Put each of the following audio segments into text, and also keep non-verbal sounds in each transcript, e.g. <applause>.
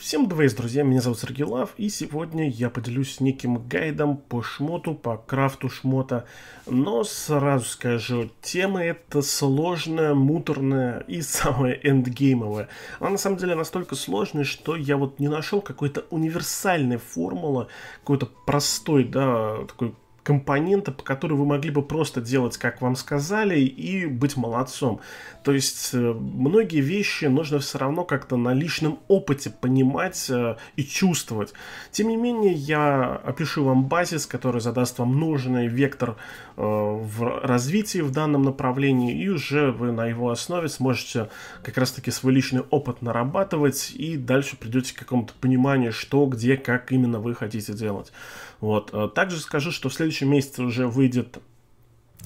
Всем двейс, друзья, меня зовут Сергей Лав, и сегодня я поделюсь неким гайдом по шмоту, по крафту шмота. Но сразу скажу, тема эта сложная, муторная и <laughs> самая эндгеймовая. Она на самом деле настолько сложная, что я вот не нашел какой-то универсальной формулы, какой-то простой, да, такой компонента, по которой вы могли бы просто делать, как вам сказали, и быть молодцом. То есть э, многие вещи нужно все равно как-то на личном опыте понимать э, и чувствовать. Тем не менее, я опишу вам базис, который задаст вам нужный вектор э, в развитии в данном направлении, и уже вы на его основе сможете как раз-таки свой личный опыт нарабатывать, и дальше придете к какому-то пониманию, что, где, как именно вы хотите делать. Вот. Также скажу, что в следующем месяце уже выйдет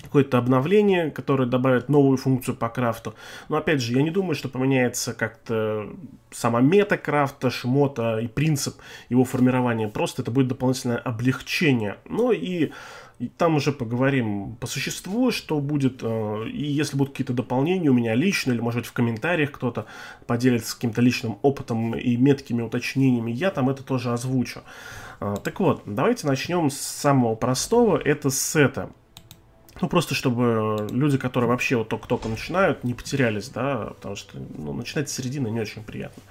какое-то обновление, которое добавит новую функцию по крафту. Но опять же, я не думаю, что поменяется как-то сама мета крафта, шмота и принцип его формирования. Просто это будет дополнительное облегчение. Ну и и там уже поговорим по существу, что будет. Э, и если будут какие-то дополнения у меня лично, или, может быть, в комментариях кто-то поделится каким-то личным опытом и меткими уточнениями, я там это тоже озвучу. Э, так вот, давайте начнем с самого простого. Это с сета. Ну, просто чтобы люди, которые вообще вот только-только начинают, не потерялись, да, потому что ну, начинать с середины не очень приятно.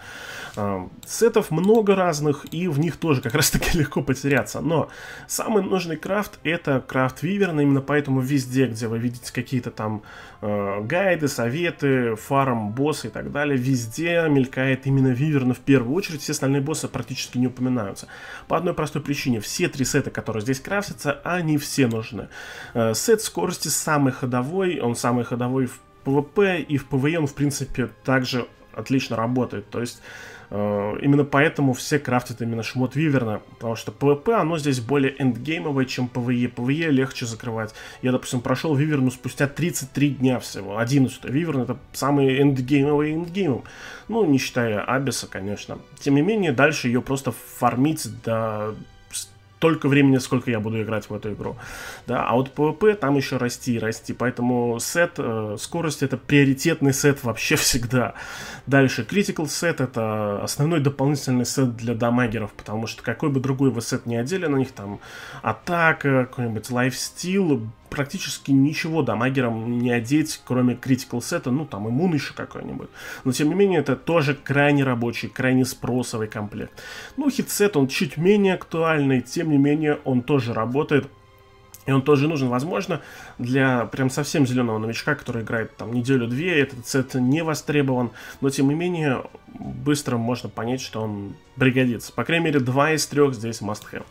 Сетов много разных, и в них тоже как раз-таки <laughs> легко потеряться. Но самый нужный крафт это крафт Виверна, именно поэтому везде, где вы видите какие-то там э, гайды, советы, фарм, боссы и так далее, везде мелькает именно Виверна в первую очередь, все остальные боссы практически не упоминаются. По одной простой причине, все три сета, которые здесь крафтятся, они все нужны. Э, сет с скорости самый ходовой, он самый ходовой в PvP и в PvE он, в принципе, также отлично работает. То есть э, именно поэтому все крафтят именно шмот Виверна, потому что PvP, оно здесь более эндгеймовое, чем PvE. PvE легче закрывать. Я, допустим, прошел Виверну спустя 33 дня всего. 11 Виверн это самый эндгеймовый endgame. Ну, не считая Абиса, конечно. Тем не менее, дальше ее просто фармить до столько времени, сколько я буду играть в эту игру. Да, а вот PvP там еще расти и расти, поэтому сет, э, скорость это приоритетный сет вообще <laughs> всегда. Дальше, Critical Set это основной дополнительный сет для дамагеров, потому что какой бы другой вы сет не одели на них, там атака, какой-нибудь лайфстил, практически ничего дамагерам не одеть, кроме Critical Set, ну там иммун еще какой-нибудь. Но тем не менее это тоже крайне рабочий, крайне спросовый комплект. Ну хитсет он чуть менее актуальный, тем не менее он тоже работает. И он тоже нужен, возможно, для прям совсем зеленого новичка, который играет там неделю-две, этот сет не востребован, но тем не менее быстро можно понять, что он пригодится. По крайней мере, два из трех здесь must have.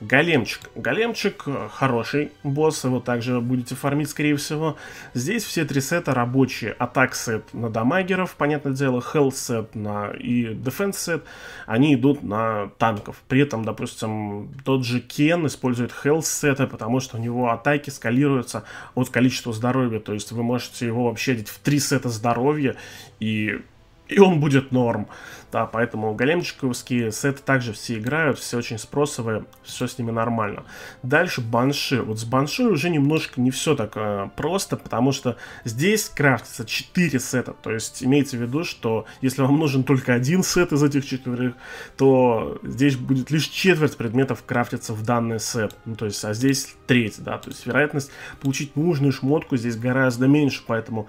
Големчик. Големчик э, хороший босс, его также будете фармить, скорее всего. Здесь все три сета рабочие. Атак сет на дамагеров, понятное дело, health сет на и defense сет. Они идут на танков. При этом, допустим, тот же Кен использует health сеты, потому что у него атаки скалируются от количества здоровья. То есть вы можете его вообще одеть в три сета здоровья и и он будет норм. Да, поэтому големчиковские сеты также все играют, все очень спросовые, все с ними нормально. Дальше банши. Вот с банши уже немножко не все так э, просто, потому что здесь крафтится 4 сета. То есть имейте в виду, что если вам нужен только один сет из этих четверых, то здесь будет лишь четверть предметов крафтиться в данный сет. Ну, то есть, а здесь треть, да. То есть вероятность получить нужную шмотку здесь гораздо меньше, поэтому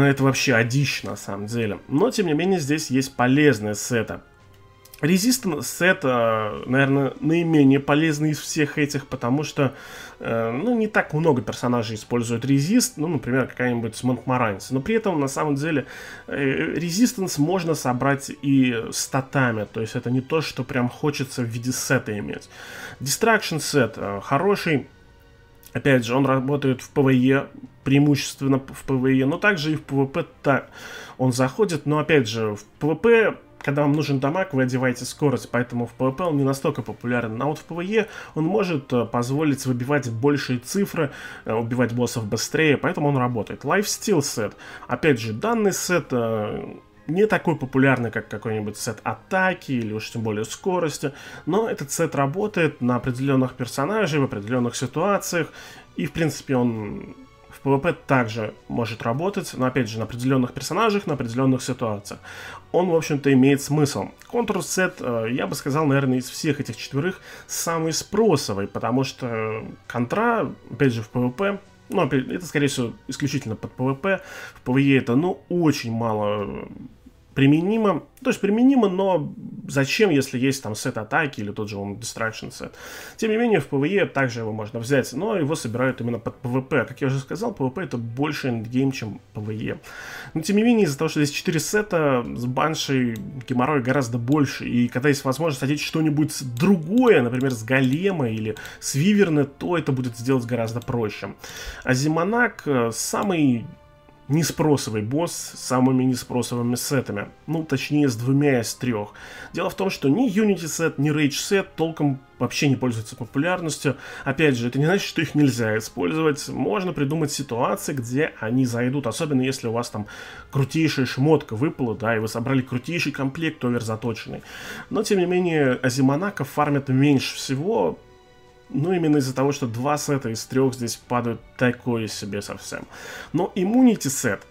это вообще одищ на самом деле. Но, тем не менее, здесь есть полезные сеты. Resistance сет, наверное, наименее полезный из всех этих, потому что, э, ну, не так много персонажей используют резист, ну, например, какая-нибудь Монтморанси. Но при этом, на самом деле, resistance можно собрать и статами, то есть это не то, что прям хочется в виде сета иметь. Destruction сет э, хороший, Опять же, он работает в PvE, преимущественно в PvE, но также и в PvP так. Он заходит, но опять же, в PvP когда вам нужен дамаг, вы одеваете скорость, поэтому в PvP он не настолько популярен. А вот в PvE он может э, позволить выбивать большие цифры, э, убивать боссов быстрее, поэтому он работает. Lifesteal сет. Опять же, данный сет э, не такой популярный, как какой-нибудь сет атаки или уж тем более скорости, но этот сет работает на определенных персонажей, в определенных ситуациях, и в принципе он PvP также может работать, но опять же на определенных персонажах, на определенных ситуациях. Он, в общем-то, имеет смысл. Контур-сет, э, я бы сказал, наверное, из всех этих четверых самый спросовый, потому что контра, опять же, в PvP ну, это, скорее всего, исключительно под PvP. В PvE это, ну, очень мало применимо. То есть применимо, но зачем, если есть там сет атаки или тот же он distraction set. Тем не менее, в PvE также его можно взять, но его собирают именно под PvP. Как я уже сказал, PvP это больше эндгейм, чем PvE. Но тем не менее, из-за того, что здесь 4 сета, с баншей геморрой гораздо больше. И когда есть возможность одеть что-нибудь другое, например, с голема или с виверны, то это будет сделать гораздо проще. А Зимонак э, самый неспросовый босс с самыми неспросовыми сетами. Ну, точнее, с двумя из трех. Дело в том, что ни Unity сет, ни Rage сет толком вообще не пользуются популярностью. Опять же, это не значит, что их нельзя использовать. Можно придумать ситуации, где они зайдут. Особенно если у вас там крутейшая шмотка выпала, да, и вы собрали крутейший комплект овер заточенный. Но, тем не менее, Азимонака фармят меньше всего, ну, именно из-за того, что два сета из трех здесь падают такое себе совсем. Но иммунити сет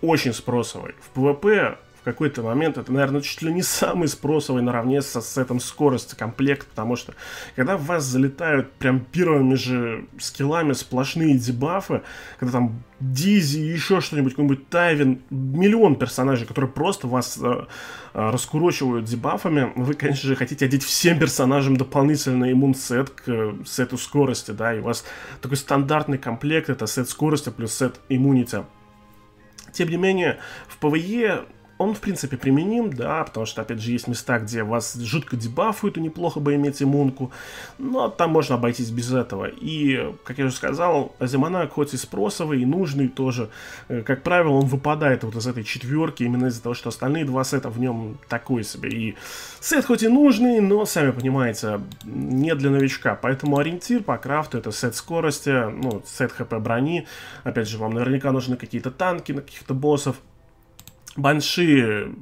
очень спросовый. В PvP какой-то момент это, наверное, чуть ли не самый спросовый наравне со сетом скорости комплект, потому что когда в вас залетают прям первыми же скиллами сплошные дебафы, когда там Дизи, еще что-нибудь, какой-нибудь Тайвин, миллион персонажей, которые просто вас э, э, раскурочивают дебафами, вы, конечно же, хотите одеть всем персонажам дополнительный иммун-сет к э, сету скорости, да, и у вас такой стандартный комплект, это сет скорости плюс сет иммунити. Тем не менее, в PvE он, в принципе, применим, да, потому что, опять же, есть места, где вас жутко дебафуют, и неплохо бы иметь иммунку, но там можно обойтись без этого. И, как я уже сказал, Азиманак хоть и спросовый, и нужный тоже, э, как правило, он выпадает вот из этой четверки, именно из-за того, что остальные два сета в нем такой себе. И сет хоть и нужный, но, сами понимаете, не для новичка, поэтому ориентир по крафту это сет скорости, ну, сет хп брони, опять же, вам наверняка нужны какие-то танки на каких-то боссов, Банши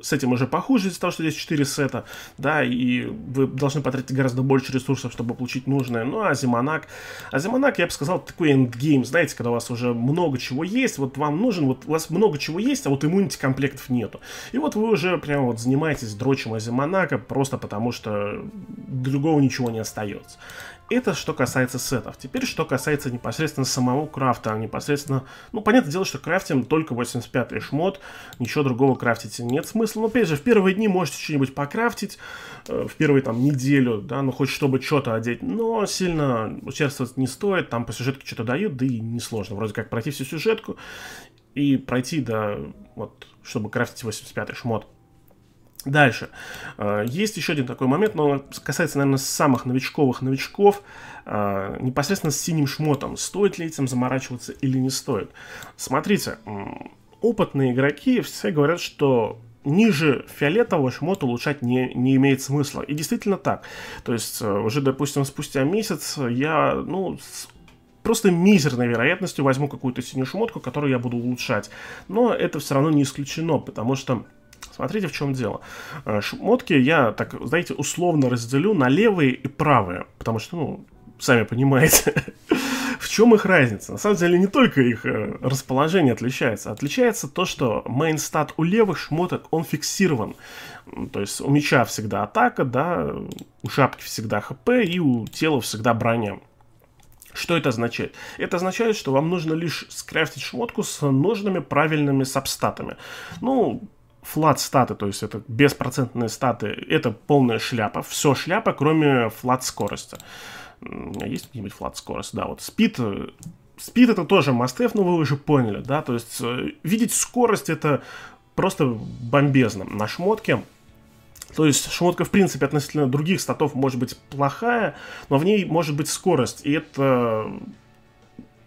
с этим уже похуже из-за того, что здесь 4 сета, да, и вы должны потратить гораздо больше ресурсов, чтобы получить нужное. Ну, Азимонак, Азимонак, я бы сказал, такой endgame, знаете, когда у вас уже много чего есть, вот вам нужен, вот у вас много чего есть, а вот immunity комплектов нету. И вот вы уже прямо вот занимаетесь дрочем Азимонака, просто потому что другого ничего не остается. Это что касается сетов. Теперь, что касается непосредственно самого крафта, а непосредственно... Ну, понятное дело, что крафтим только 85-й шмот, ничего другого крафтить нет смысла. Но, опять же, в первые дни можете что-нибудь покрафтить, э, в первые там неделю, да, ну, хоть чтобы что-то одеть, но сильно участвовать не стоит, там по сюжетке что-то дают, да и несложно. Вроде как пройти всю сюжетку и пройти, да, вот, чтобы крафтить 85-й шмот. Дальше. Э, есть еще один такой момент, но он касается, наверное, самых новичковых новичков, э, непосредственно с синим шмотом. Стоит ли этим заморачиваться или не стоит? Смотрите, опытные игроки все говорят, что ниже фиолетового шмот улучшать не, не имеет смысла. И действительно так. То есть э, уже, допустим, спустя месяц я, ну, с просто мизерной вероятностью возьму какую-то синюю шмотку, которую я буду улучшать. Но это все равно не исключено, потому что Смотрите, в чем дело. Э, шмотки я, так, знаете, условно разделю на левые и правые, потому что, ну, сами понимаете, <laughs> в чем их разница. На самом деле не только их э, расположение отличается, отличается то, что мейнстат у левых шмоток, он фиксирован. То есть у меча всегда атака, да, у шапки всегда хп и у тела всегда броня. Что это означает? Это означает, что вам нужно лишь скрафтить шмотку с нужными правильными сабстатами. Ну, флат статы, то есть это беспроцентные статы, это полная шляпа. Все шляпа, кроме флат скорости. Есть какие-нибудь флат скорость? Да, вот спид Спид это тоже мастеф, но вы уже поняли, да, то есть э, видеть скорость это просто бомбезно на шмотке. То есть шмотка, в принципе, относительно других статов может быть плохая, но в ней может быть скорость, и это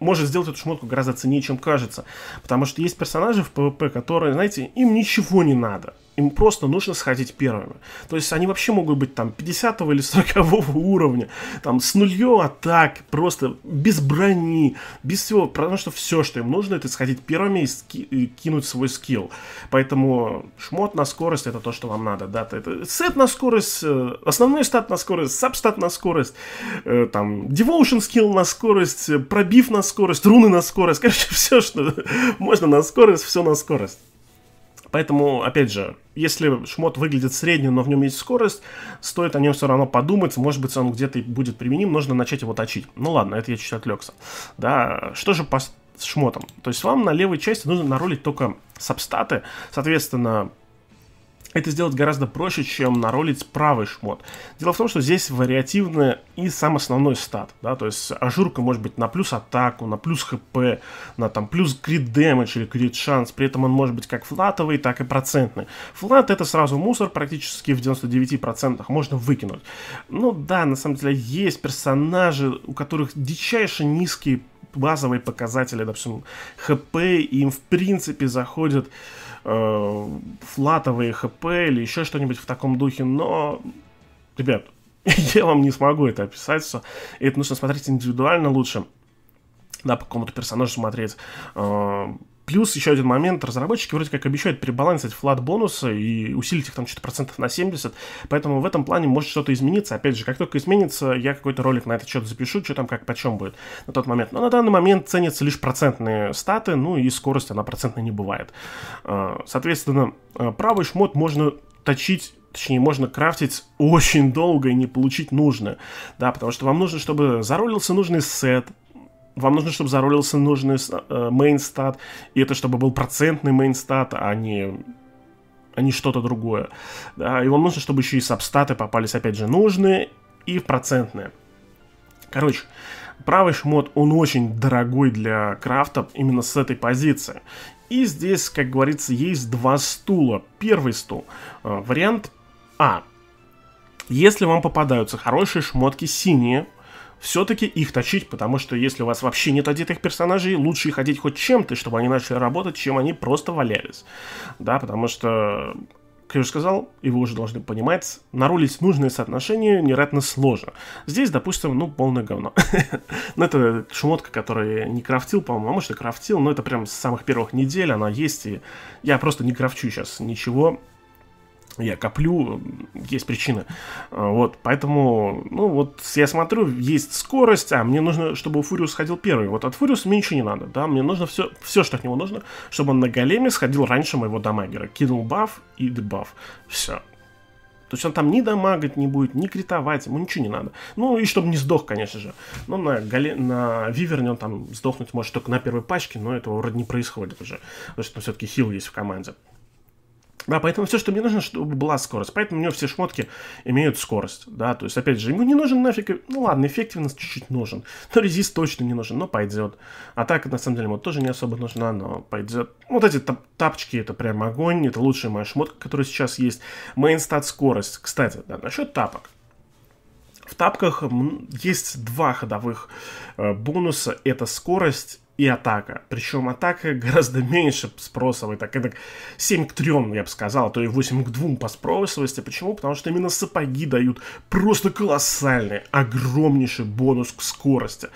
может сделать эту шмотку гораздо ценнее, чем кажется. Потому что есть персонажи в PvP, которые, знаете, им ничего не надо. Им просто нужно сходить первыми. То есть они вообще могут быть там 50 или 40 уровня, там с нулем атак, просто без брони, без всего, потому что все, что им нужно, это сходить первыми и, ски- и кинуть свой скилл. Поэтому шмот на скорость это то, что вам надо, да, это сет на скорость, э, основной стат на скорость, сабстат на скорость, э, там, devotion скилл на скорость, э, пробив на скорость, руны на скорость, <laughs> короче, все, что можно на скорость, все на скорость. Поэтому, опять же, если шмот выглядит средним, но в нем есть скорость, стоит о нем все равно подумать. Может быть, он где-то будет применим, нужно начать его точить. Ну ладно, это я чуть отвлекся. Да, что же по шмотам? То есть вам на левой части нужно наролить только сабстаты, соответственно, это сделать гораздо проще, чем наролить правый шмот. Дело в том, что здесь вариативный и сам основной стат, да, то есть ажурка может быть на плюс атаку, на плюс хп, на там плюс крит дэмэдж или крит шанс, при этом он может быть как флатовый, так и процентный. Флат это сразу мусор практически в 99%, можно выкинуть. Ну да, на самом деле есть персонажи, у которых дичайше низкие базовые показатели, допустим, хп, и им в принципе заходят э, флатовые хп или еще что-нибудь в таком духе, но, ребят, <laughs> я вам не смогу это описать все. Это нужно смотреть индивидуально лучше. Да, по какому-то персонажу смотреть. Э, Плюс еще один момент, разработчики вроде как обещают перебалансить флат бонусы и усилить их там что-то процентов на 70, поэтому в этом плане может что-то измениться. Опять же, как только изменится, я какой-то ролик на этот счет запишу, что там как почем будет на тот момент. Но на данный момент ценятся лишь процентные статы, ну и скорость она процентной не бывает. А, соответственно, а, правый шмот можно точить точнее, можно крафтить очень долго и не получить нужное, да, потому что вам нужно, чтобы заролился нужный сет, вам нужно, чтобы заролился нужный э, стат, и это чтобы был процентный main стат, а не, а не что-то другое. Да, и вам нужно, чтобы еще и сабстаты попались, опять же, нужные и процентные. Короче, правый шмот, он очень дорогой для крафта именно с этой позиции. И здесь, как говорится, есть два стула. Первый стул. Э, вариант А. Если вам попадаются хорошие шмотки синие, все-таки их точить, потому что если у вас вообще нет одетых персонажей, лучше их одеть хоть чем-то, чтобы они начали работать, чем они просто валялись. Да, потому что как я уже сказал, и вы уже должны понимать, нарулить нужные соотношения невероятно сложно. Здесь, допустим, ну, полное говно. <laughs> ну, это шмотка, которая не крафтил, по-моему, а может и крафтил, но это прям с самых первых недель она есть, и я просто не крафчу сейчас ничего, я коплю, есть причины. А, вот, поэтому, ну, вот я смотрю, есть скорость, а мне нужно, чтобы Фуриус сходил первый. Вот от Фуриуса мне ничего не надо, да, мне нужно все, все, что от него нужно, чтобы он на големе сходил раньше моего дамагера. Кинул баф и дебаф. Все. То есть он там ни дамагать не будет, ни критовать, ему ничего не надо. Ну и чтобы не сдох, конечно же. Но на, голе... на Виверне он там сдохнуть может только на первой пачке, но этого вроде не происходит уже. Потому что все-таки хил есть в команде. Да, поэтому все, что мне нужно, чтобы была скорость. Поэтому у него все шмотки имеют скорость. Да, то есть, опять же, ему не нужен нафиг. Ну ладно, эффективность чуть-чуть нужен. Но резист точно не нужен, но пойдет. Атака, на самом деле, ему тоже не особо нужна, но пойдет. Вот эти тап тапочки, это прям огонь. Это лучшая моя шмотка, которая сейчас есть. Мейнстат скорость. Кстати, да, насчет тапок. В тапках есть два ходовых э, бонуса. Это скорость и атака. Причем атака <laughs> гораздо меньше спросовой, так это 7 к 3, я бы сказал, а то и 8 к 2 по спросовости. Почему? Потому что именно сапоги дают просто колоссальный, огромнейший бонус к скорости.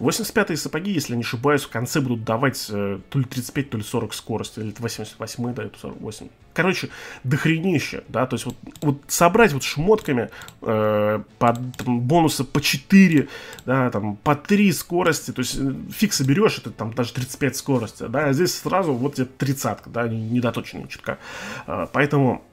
85-е сапоги, если не ошибаюсь, в конце будут давать э, то ли 35, то ли 40 скорости, или 88 дают 48. Короче, дохренище, да, то есть вот, вот собрать вот шмотками э, по, там, бонусы по 4, да, там, по 3 скорости, то есть э, фиг соберешь, это там даже 35 скорости, да, а здесь сразу вот тебе 30, да, недоточенная чутка. Э, поэтому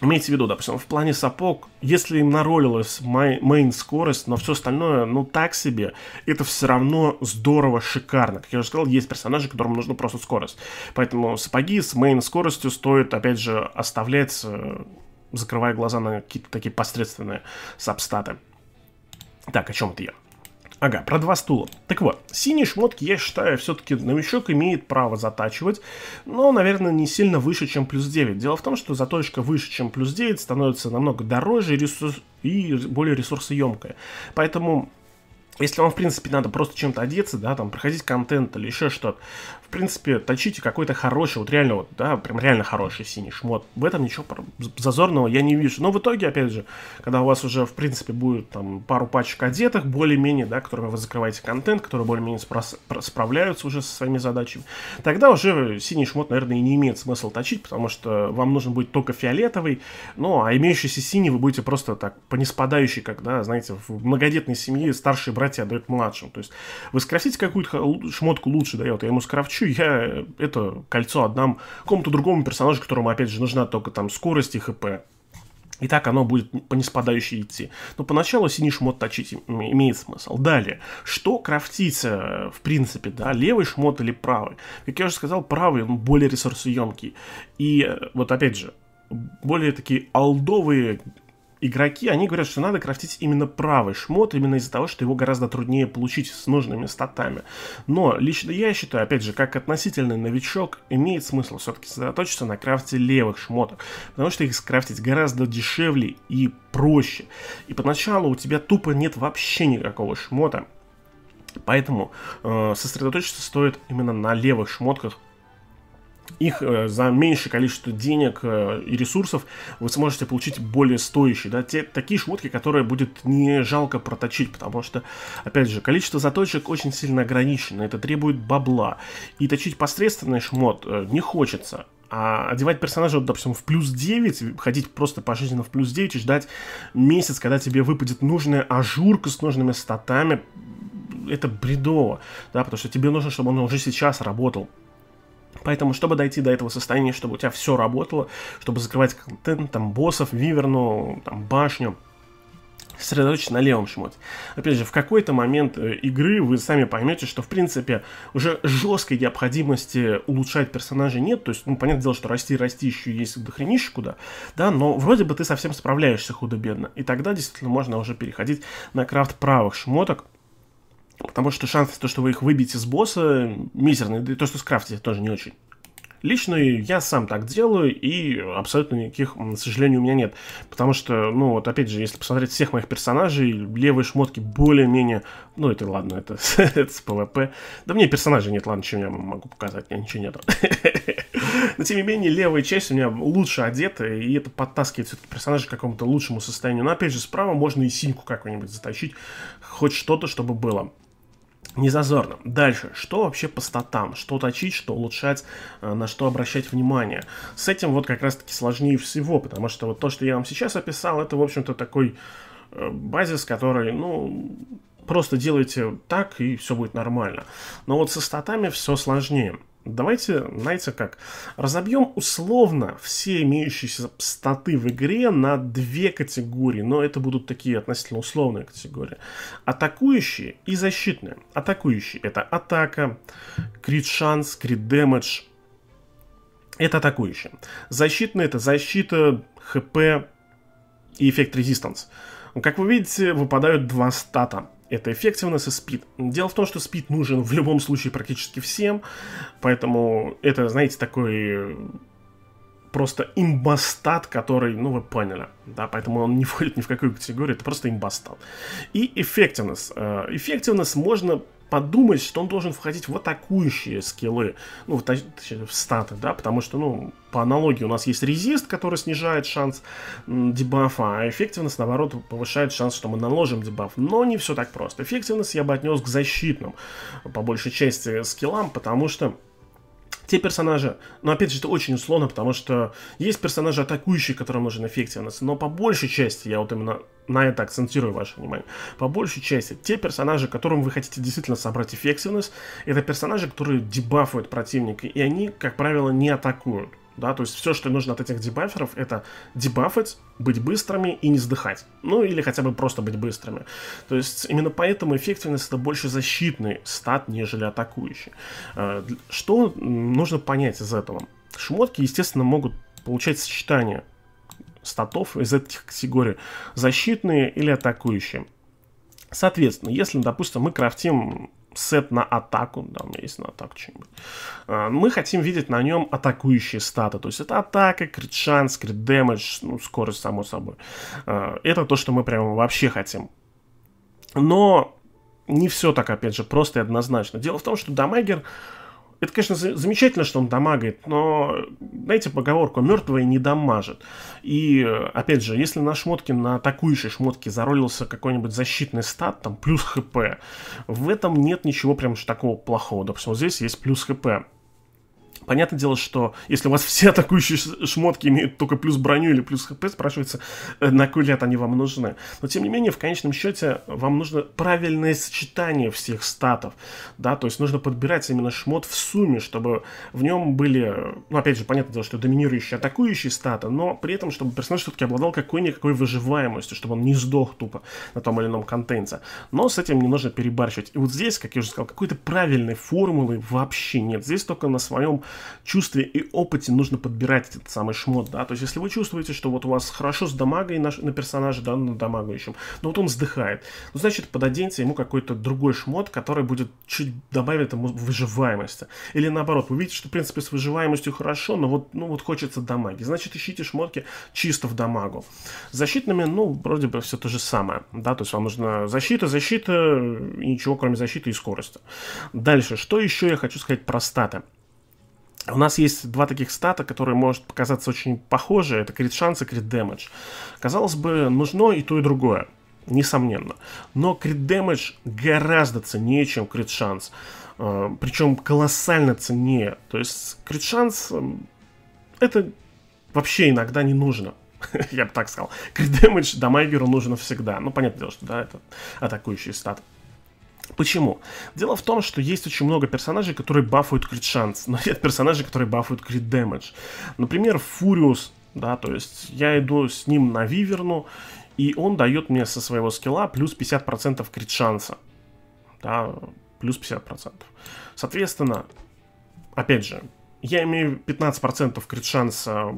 Имейте в виду, допустим, в плане сапог, если им наролилась мейн скорость, но все остальное, ну, так себе, это все равно здорово, шикарно. Как я уже сказал, есть персонажи, которым нужна просто скорость. Поэтому сапоги с мейн скоростью стоит, опять же, оставлять, э, закрывая глаза на какие-то такие посредственные сабстаты. Так, о чем это я? Ага, про два стула. Так вот, синие шмотки, я считаю, все-таки новичок имеет право затачивать, но, наверное, не сильно выше, чем плюс 9. Дело в том, что заточка выше, чем плюс 9, становится намного дороже и, ресурс... и более ресурсоемкая. Поэтому Если вам, в принципе, надо просто чем-то одеться, да, там, проходить контент или еще что-то, в принципе, точите какой-то хороший, вот реально, вот, да, прям реально хороший синий шмот. В этом ничего зазорного я не вижу. Но в итоге, опять же, когда у вас уже, в принципе, будет там пару пачек одетых, более-менее, да, которыми вы закрываете контент, которые более-менее справляются уже со своими задачами, тогда уже синий шмот, наверное, и не имеет смысла точить, потому что вам нужен будет только фиолетовый, ну, а имеющийся синий вы будете просто так по неспадающей, как, да, знаете, в многодетной семье старшие братья отдают младшим. То есть вы скрафтите какую-то шмотку лучше, да, я вот я ему скрафчу, я это кольцо отдам какому-то другому персонажу, которому, опять же, нужна только там скорость и хп. И так оно будет по неспадающей идти. Но поначалу синий шмот точить имеет смысл. Далее, что крафтить, в принципе, да, левый шмот или правый? Как я уже сказал, правый, он более ресурсоемкий. И э, вот опять же, более такие алдовые игроки, они говорят, что надо крафтить именно правый шмот, именно из-за того, что его гораздо труднее получить с нужными статами. Но лично я считаю, опять же, как относительный новичок, имеет смысл все-таки сосредоточиться на крафте левых шмоток, потому что их скрафтить гораздо дешевле и проще. И поначалу у тебя тупо нет вообще никакого шмота, Поэтому э, сосредоточиться стоит именно на левых шмотках, их э, за меньшее количество денег э, и ресурсов вы сможете получить более стоящие, да, те, такие шмотки, которые будет не жалко проточить, потому что, опять же, количество заточек очень сильно ограничено, это требует бабла, и точить посредственный шмот э, не хочется, а одевать персонажа, допустим, в плюс 9, ходить просто пожизненно в плюс 9 и ждать месяц, когда тебе выпадет нужная ажурка с нужными статами, это бредово, да, потому что тебе нужно, чтобы он уже сейчас работал. Поэтому, чтобы дойти до этого состояния, чтобы у тебя все работало, чтобы закрывать контент, там, боссов, виверну, там, башню, сосредоточиться на левом шмоте. Опять же, в какой-то момент э, игры вы сами поймете, что, в принципе, уже жесткой необходимости улучшать персонажей нет. То есть, ну, понятное дело, что расти расти еще есть дохренища куда, да, но вроде бы ты совсем справляешься худо-бедно. И тогда действительно можно уже переходить на крафт правых шмоток, Потому что шансы, то, что вы их выбьете с босса, мизерные, да и то, что скрафтите, тоже не очень. Лично я сам так делаю, и абсолютно никаких, к сожалению, у меня нет. Потому что, ну, вот опять же, если посмотреть всех моих персонажей, левые шмотки более-менее... Ну, это ладно, это, <laughs> с PvP. Да мне персонажей нет, ладно, чем я могу показать, у ничего нету. <laughs> Но, тем не менее, левая часть у меня лучше одета, и это подтаскивает все-таки персонажа к какому-то лучшему состоянию. Но, опять же, справа можно и синьку какую-нибудь затащить, хоть что-то, чтобы было не зазорно. Дальше, что вообще по статам, что точить, что улучшать, э, на что обращать внимание. С этим вот как раз-таки сложнее всего, потому что вот то, что я вам сейчас описал, это, в общем-то, такой э, базис, который, ну, просто делайте так, и все будет нормально. Но вот со статами все сложнее. Давайте, знаете как, разобьем условно все имеющиеся статы в игре на две категории, но это будут такие относительно условные категории. Атакующие и защитные. Атакующие это атака, крит шанс, крит дэмэдж. Это атакующие. Защитные это защита, хп и эффект резистанс. Как вы видите, выпадают два стата это эффективность и спид. Дело в том, что спид нужен в любом случае практически всем, поэтому это, знаете, такой просто имбастат, который, ну, вы поняли, да, поэтому он не <laughs> входит ни в какую категорию, это просто имбастат. И эффективность. Э, эффективность можно подумать, что он должен входить в атакующие скиллы, ну, в, в статы, да, потому что, ну, по аналогии у нас есть резист, который снижает шанс дебафа, а эффективность, наоборот, повышает шанс, что мы наложим дебаф. Но не все так просто. Эффективность я бы отнес к защитным, по большей части, скиллам, потому что те персонажи, но опять же это очень условно, потому что есть персонажи атакующие, которым нужен эффективность, но по большей части, я вот именно на это акцентирую ваше внимание, по большей части те персонажи, которым вы хотите действительно собрать эффективность, это персонажи, которые дебафуют противника, и они, как правило, не атакуют да, то есть все, что нужно от этих дебаферов, это дебафать, быть быстрыми и не сдыхать, ну или хотя бы просто быть быстрыми. То есть именно поэтому эффективность это больше защитный стат, нежели атакующий. Э, что нужно понять из этого? Шмотки, естественно, могут получать сочетание статов из этих категорий, защитные или атакующие. Соответственно, если, допустим, мы крафтим сет на атаку, меня есть на атаку что-нибудь, а, мы хотим видеть на нем атакующие статы, то есть это атака, крит шанс, крит дэмэдж, ну, скорость, само собой. А, это то, что мы прямо вообще хотим. Но не все так, опять же, просто и однозначно. Дело в том, что дамагер это, конечно, замечательно, что он дамагает, но, знаете, поговорку «мертвые не дамажит». И, опять же, если на шмотке, на атакующей шмотке заролился какой-нибудь защитный стат, там, плюс хп, в этом нет ничего прям такого плохого. Допустим, вот здесь есть плюс хп. Понятное дело, что если у вас <laughs> все атакующие шмотки имеют только плюс броню или плюс хп, спрашивается, э, на кой лет они вам нужны. Но тем не менее, в конечном счете, вам нужно правильное сочетание всех статов. Да, то есть нужно подбирать именно шмот в сумме, чтобы в нем были, ну, опять же, понятное дело, что доминирующие атакующие статы, но при этом, чтобы персонаж все-таки обладал какой-никакой выживаемостью, чтобы он не сдох тупо на том или ином контенте. Но с этим не нужно перебарщивать. И вот здесь, как я уже сказал, какой-то правильной формулы вообще нет. Здесь только на своем чувстве и опыте нужно подбирать этот самый шмот, да, то есть если вы чувствуете, что вот у вас хорошо с дамагой на, на персонаже, да, на дамагающем, но вот он вздыхает, ну, значит, пододеньте ему какой-то другой шмот, который будет чуть добавить ему выживаемости. Или наоборот, вы видите, что, в принципе, с выживаемостью хорошо, но вот, ну, вот хочется дамаги, значит, ищите шмотки чисто в дамагу. Защитными, ну, вроде бы все то же самое, да, то есть вам нужна защита, защита, и ничего кроме защиты и скорости. Дальше, что еще я хочу сказать про статы? У нас есть два таких стата, которые может показаться очень похожи. Это крит шанс и крит дэмэдж. Казалось бы, нужно и то, и другое. Несомненно. Но крит дэмэдж гораздо ценнее, чем крит шанс. Э, Причем колоссально ценнее. То есть крит шанс это вообще иногда не нужно. <laughs> Я бы так сказал. Крит дэмэдж дамагеру нужно всегда. Ну, понятное дело, что да, это атакующий стат. Почему? Дело в том, что есть очень много персонажей, которые бафуют крит шанс, но нет персонажей, которые бафуют крит дэмэдж. Например, Фуриус, да, то есть я иду с ним на Виверну, и он дает мне со своего скилла плюс 50% крит шанса. Да, плюс 50%. Соответственно, опять же, я имею 15% крит шанса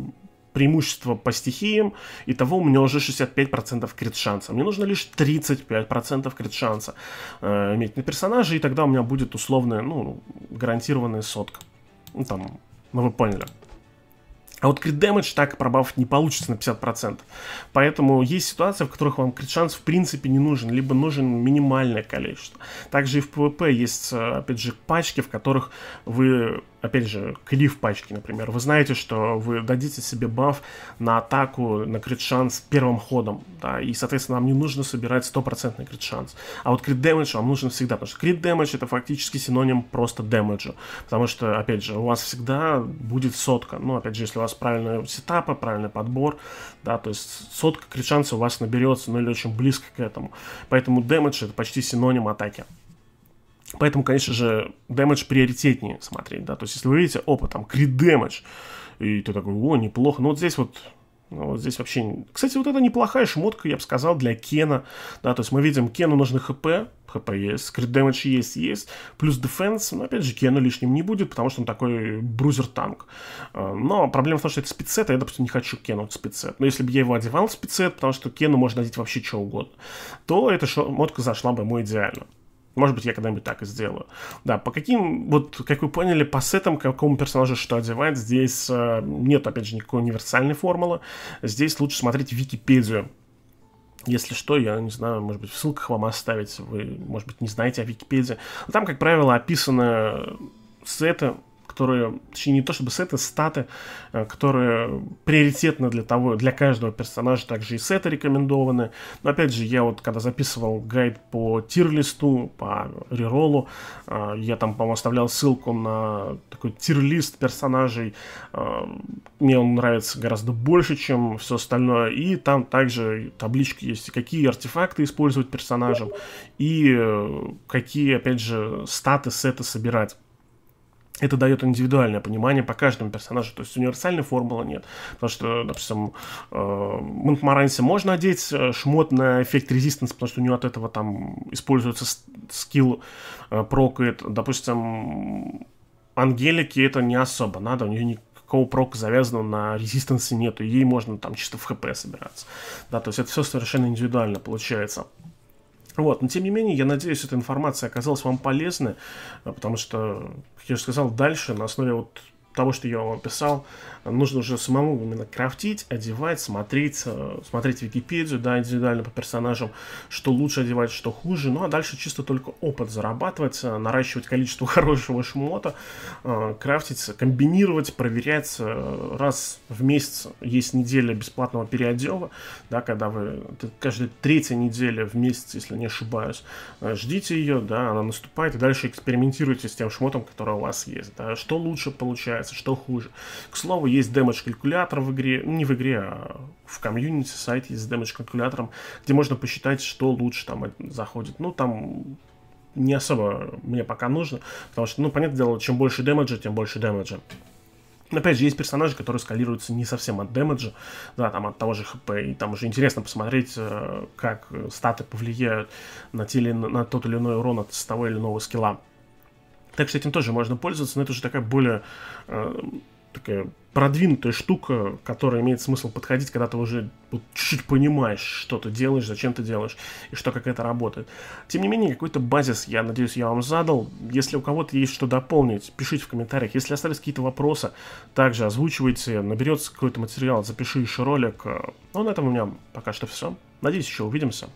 преимущество по стихиям, и того у меня уже 65% крит шанса. Мне нужно лишь 35% крит шанса э, иметь на персонаже, и тогда у меня будет условная, ну, гарантированная сотка. Ну, там, ну вы поняли. А вот крит дэмэдж так пробафать не получится на 50%. Поэтому есть ситуации, в которых вам крит шанс в принципе не нужен, либо нужен минимальное количество. Также и в PvP есть, э, опять же, пачки, в которых вы опять же, клиф пачки, например, вы знаете, что вы дадите себе баф на атаку, на крит шанс первым ходом, да, и, соответственно, нам не нужно собирать стопроцентный крит шанс. А вот crit damage вам нужен всегда, потому что crit damage это фактически синоним просто damage а, потому что, опять же, у вас всегда будет сотка, ну, опять же, если у вас правильный сетапы, правильный подбор, да, то есть сотка crit шанса у вас наберется, ну, или очень близко к этому, поэтому damage это почти синоним атаки. Поэтому, конечно же, damage приоритетнее смотреть, да, то есть если вы видите, опа, там, crit damage, и ты такой, о, неплохо, ну вот здесь вот ну, вот здесь вообще... Кстати, вот это неплохая шмотка, я бы сказал, для Кена. Да, то есть мы видим, Кену нужны ХП, ХП есть, крит дэмэдж есть, есть, плюс дефенс, но опять же, Кену лишним не будет, потому что он такой брузер-танк. А, но проблема в том, что это спецсет, а я, допустим, не хочу Кену спецсет. Но если бы я его одевал в спецсет, потому что Кену можно надеть вообще что угодно, то эта шмотка зашла бы ему идеально. Может быть, я когда-нибудь так и сделаю. Да, по каким, вот, как вы поняли, по сетам, какому персонажу что одевать, здесь э, нет, опять же, никакой универсальной формулы. Здесь лучше смотреть Википедию. Если что, я не знаю, может быть, в ссылках вам оставить, вы, может быть, не знаете о Википедии. Но там, как правило, описаны сеты, которые, точнее, не то чтобы сеты, статы, э, которые приоритетны для того, для каждого персонажа, также и сеты рекомендованы. Но опять же, я вот когда записывал гайд по тир-листу, по реролу, э, я там, по-моему, оставлял ссылку на такой тир-лист персонажей. Э, мне он нравится гораздо больше, чем все остальное. И там также таблички есть, какие артефакты использовать персонажем и какие, опять же, статы сеты собирать это дает индивидуальное понимание по каждому персонажу. То есть универсальной формулы нет. Потому что, допустим, э, можно одеть э, шмот на эффект резистанс, потому что у него от этого там используется скилл э, прокает. Допустим, Ангелики это не особо надо, у нее никакого прока завязанного на резистансе нету, ей можно там чисто в хп собираться. Да, то есть это все совершенно индивидуально получается. Вот, но тем не менее, я надеюсь, эта информация оказалась вам полезной, потому что, как я уже сказал, дальше на основе вот того, что я вам описал, нужно уже самому именно крафтить, одевать, смотреть, э, смотреть Википедию, да, индивидуально по персонажам, что лучше одевать, что хуже. Ну, а дальше чисто только опыт зарабатывать, э, наращивать количество <laughs> хорошего шмота, э, крафтить, комбинировать, проверять. Раз в месяц есть неделя бесплатного переодева, да, когда вы каждая третья неделя в месяц, если не ошибаюсь, ждите ее, да, она наступает, и дальше экспериментируйте с тем шмотом, который у вас есть, да, что лучше получается, что хуже. К слову, есть дэмэдж-калькулятор в игре, не в игре, а в комьюнити сайт есть с дэмэдж-калькулятором, где можно посчитать, что лучше там заходит. Ну, там не особо мне пока нужно, потому что, ну, понятное дело, чем больше дэмэджа, тем больше дэмэджа. Но, опять же, есть персонажи, которые скалируются не совсем от дэмэджа, да, там от того же хп, и там уже интересно посмотреть, э, как статы повлияют на, те на тот или иной урон от того или иного скилла. Так что этим тоже можно пользоваться, но это уже такая более э, такая продвинутая штука, которая имеет смысл подходить, когда ты уже вот, чуть-чуть понимаешь, что ты делаешь, зачем ты делаешь и что как это работает. Тем не менее, какой-то базис, я надеюсь, я вам задал. Если у кого-то есть что дополнить, пишите в комментариях. Если остались какие-то вопросы, также озвучивайте, наберется какой-то материал, запиши еще ролик. Ну, на этом у меня пока что все. Надеюсь, еще увидимся.